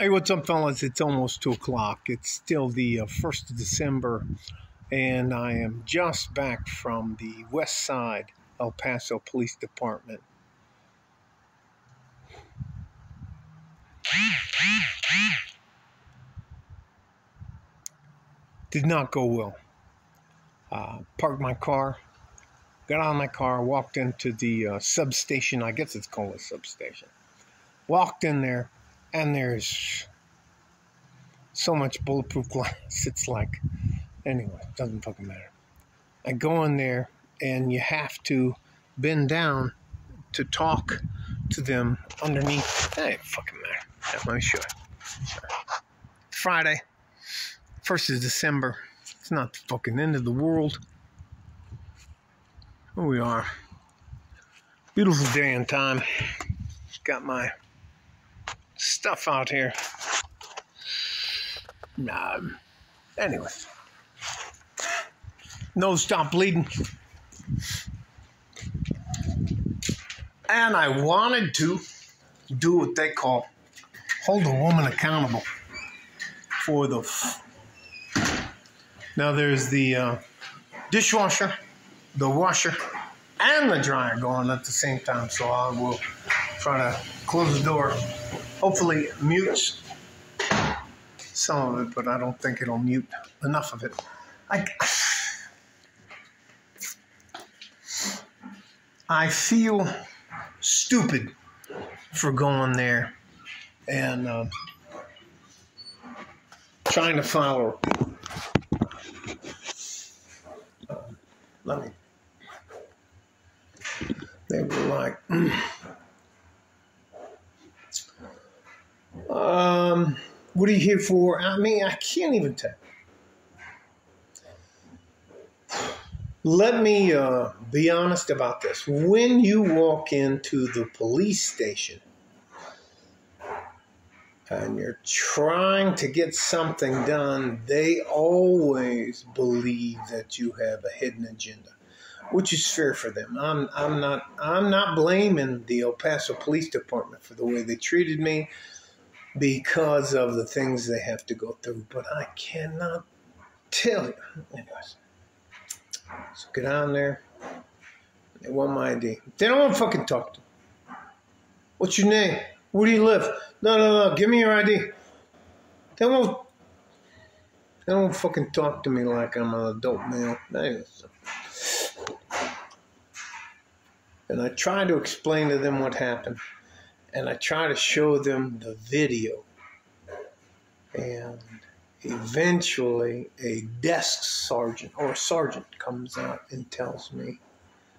Hey, what's up, fellas? It's almost 2 o'clock. It's still the uh, 1st of December, and I am just back from the West Side El Paso Police Department. Did not go well. Uh, parked my car, got out of my car, walked into the uh, substation. I guess it's called a substation. Walked in there and there's so much bulletproof glass. It's like, anyway, doesn't fucking matter. I go in there, and you have to bend down to talk to them underneath. Hey, fucking matter. Yeah, let me show you. Friday, first of December. It's not the fucking end of the world. Here we are. Beautiful day and time. Got my stuff out here. Um, anyway, nose stop bleeding. And I wanted to do what they call hold a woman accountable for the. Now there's the uh, dishwasher, the washer, and the dryer going at the same time. So I will try to close the door hopefully mutes some of it, but I don't think it'll mute enough of it. I, I feel stupid for going there and uh, trying to follow. Uh, let me. They were like. Um, what are you here for? I mean, I can't even tell. Let me uh, be honest about this. When you walk into the police station and you're trying to get something done, they always believe that you have a hidden agenda, which is fair for them. I'm, I'm not I'm not blaming the El Paso Police Department for the way they treated me because of the things they have to go through. But I cannot tell you. Oh Anyways, so get on there. They want my ID. They don't want to fucking talk to me. What's your name? Where do you live? No, no, no. Give me your ID. They won't. They don't fucking talk to me like I'm an adult male. Anyways. And I try to explain to them what happened and I try to show them the video. And eventually, a desk sergeant or a sergeant comes out and tells me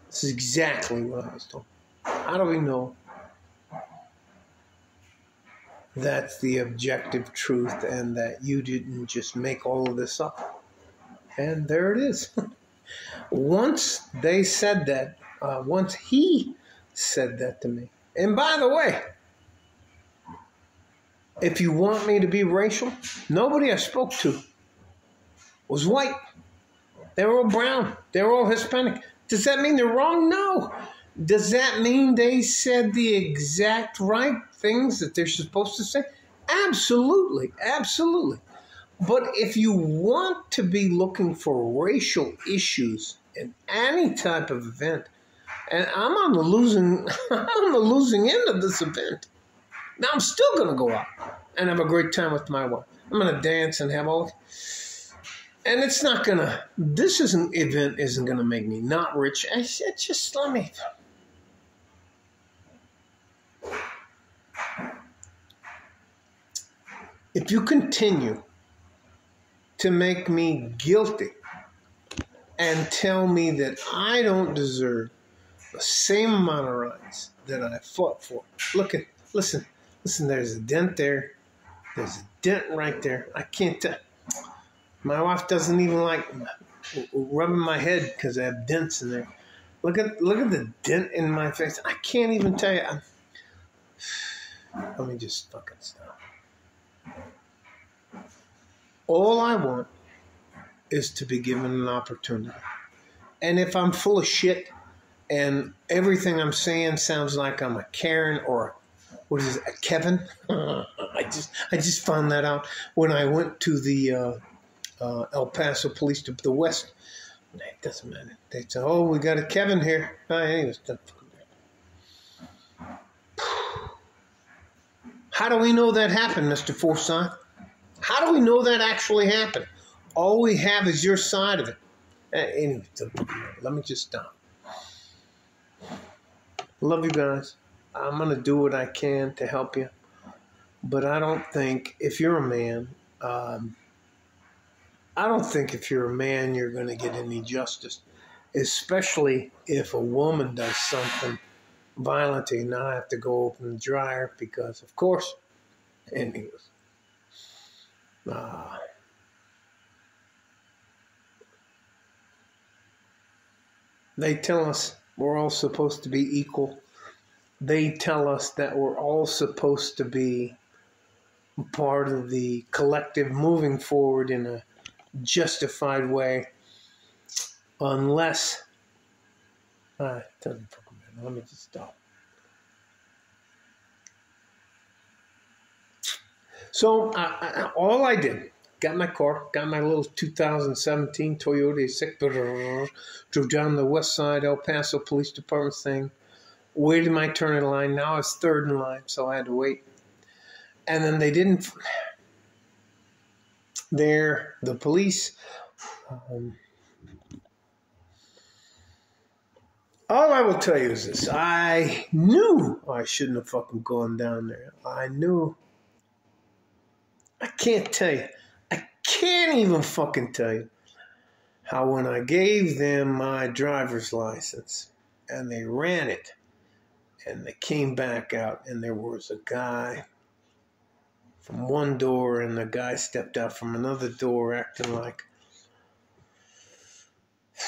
this is exactly what I was told. How do we know that's the objective truth and that you didn't just make all of this up? And there it is. once they said that, uh, once he said that to me, and by the way, if you want me to be racial, nobody I spoke to was white. They were all brown. They were all Hispanic. Does that mean they're wrong? No. Does that mean they said the exact right things that they're supposed to say? Absolutely. Absolutely. But if you want to be looking for racial issues in any type of event, and I'm on the losing I'm on the losing end of this event. Now I'm still gonna go out and have a great time with my wife. I'm gonna dance and have all and it's not gonna this isn't event isn't gonna make me not rich. It's, it's just let me if you continue to make me guilty and tell me that I don't deserve the same amount of rights that I fought for. Look at, listen, listen, there's a dent there. There's a dent right there. I can't tell. My wife doesn't even like rubbing my head because I have dents in there. Look at look at the dent in my face. I can't even tell you. I'm, let me just fucking stop. All I want is to be given an opportunity. And if I'm full of shit, and everything I'm saying sounds like I'm a Karen or what is it, a Kevin? I just I just found that out when I went to the uh, uh, El Paso Police to the West. It doesn't matter. They said, "Oh, we got a Kevin here." Oh, anyways, How do we know that happened, Mister Forsyth? How do we know that actually happened? All we have is your side of it. Uh, anyway, let me just stop. Love you guys. I'm gonna do what I can to help you, but I don't think if you're a man, um, I don't think if you're a man you're gonna get any justice, especially if a woman does something violent to you. Now I have to go open the dryer because, of course, anyways. Uh, they tell us we're all supposed to be equal. They tell us that we're all supposed to be part of the collective moving forward in a justified way, unless. Uh, doesn't matter. Let me just stop. So uh, all I did got my car, got my little 2017 Toyota Sick, drove down the west side El Paso Police Department thing, waited my turn in line. Now I was third in line, so I had to wait. And then they didn't. There, the police. Um, all I will tell you is this: I knew I shouldn't have fucking gone down there. I knew. I can't tell you can't even fucking tell you how when I gave them my driver's license and they ran it and they came back out and there was a guy from one door and the guy stepped out from another door acting like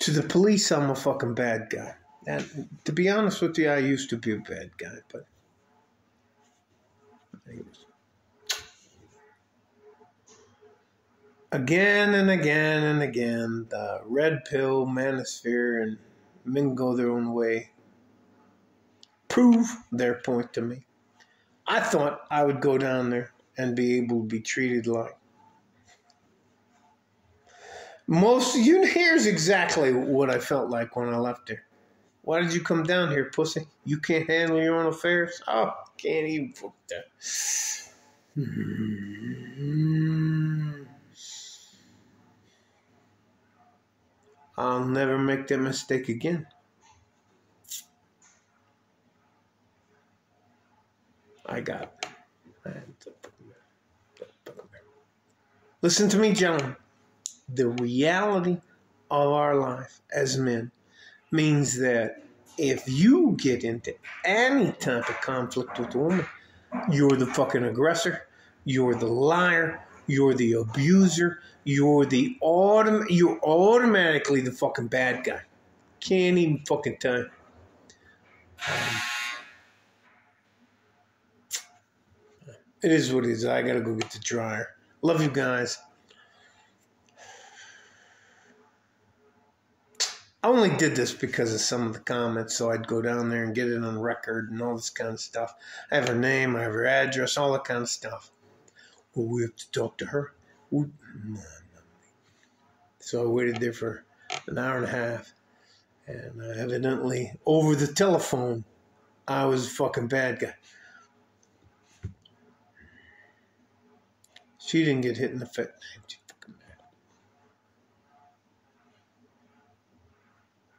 to the police I'm a fucking bad guy. And to be honest with you, I used to be a bad guy, but. Again and again and again, the red pill, manosphere, and men go their own way prove their point to me. I thought I would go down there and be able to be treated like most you here's exactly what I felt like when I left there. Why did you come down here, pussy? You can't handle your own affairs? Oh, can't even fuck that. Hmm. I'll never make that mistake again. I got. Listen to me, gentlemen. The reality of our life as men means that if you get into any type of conflict with a woman, you're the fucking aggressor, you're the liar, you're the abuser. You're the autom- You're automatically the fucking bad guy. Can't even fucking tell. It is what it is. I gotta go get the dryer. Love you guys. I only did this because of some of the comments, so I'd go down there and get it on record and all this kind of stuff. I have her name, I have her address, all that kind of stuff. Well, we have to talk to her. So I waited there for an hour and a half. And uh, evidently, over the telephone, I was a fucking bad guy. She didn't get hit in the face.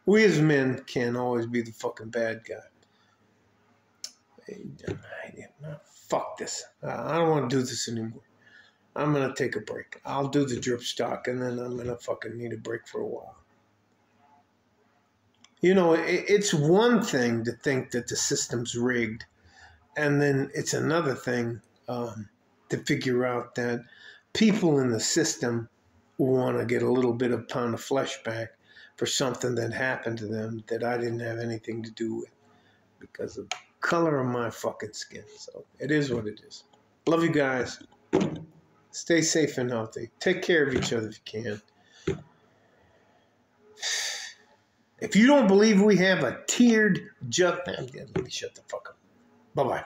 We as men can't always be the fucking bad guy. Fuck this. I don't want to do this anymore. I'm gonna take a break. I'll do the drip stock, and then I'm gonna fucking need a break for a while. You know, it's one thing to think that the system's rigged, and then it's another thing um, to figure out that people in the system want to get a little bit of pound of flesh back for something that happened to them that I didn't have anything to do with because of the color of my fucking skin. So it is what it is. Love you guys. Stay safe and healthy. Take care of each other if you can. If you don't believe we have a tiered just let me shut the fuck up. Bye bye.